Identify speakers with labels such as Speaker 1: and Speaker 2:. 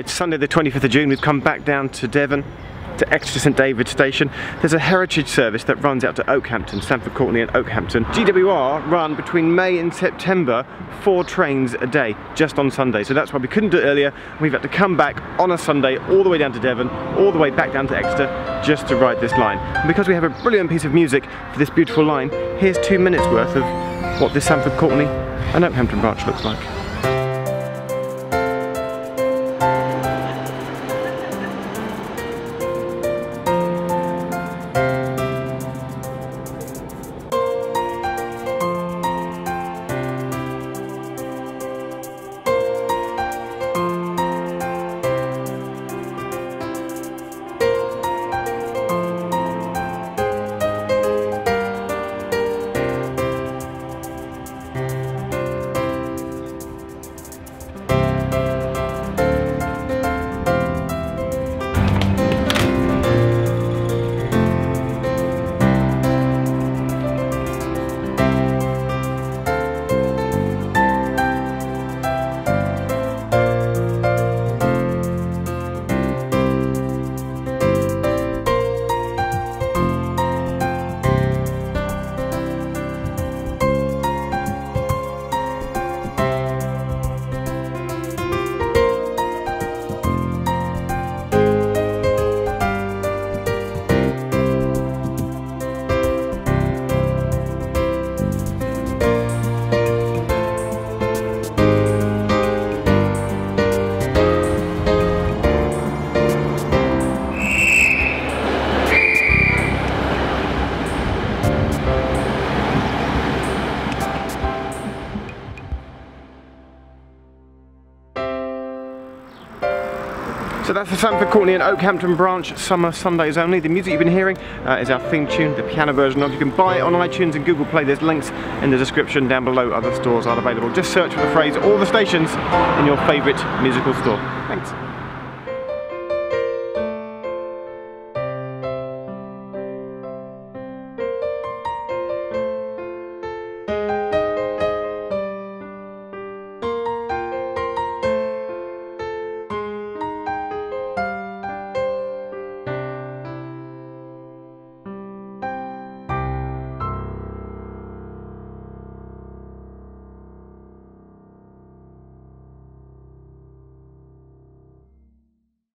Speaker 1: It's Sunday the 25th of June. We've come back down to Devon to Exeter St David station. There's a heritage service that runs out to Okehampton, Stamford Courtenay and Okehampton. GWR run between May and September four trains a day just on Sunday. So that's why we couldn't do it earlier. We've had to come back on a Sunday all the way down to Devon, all the way back down to Exeter just to ride this line. And because we have a brilliant piece of music for this beautiful line, here's two minutes worth of what this Stamford Courtenay and Okehampton branch looks like. So that's the Stamford Courtenay and Okehampton branch summer Sundays only. The music you've been hearing uh, is our theme tune, the piano version of. You can buy it on iTunes and Google Play. There's links in the description down below. Other stores are available. Just search for the phrase all the stations in your favourite musical store. Thanks.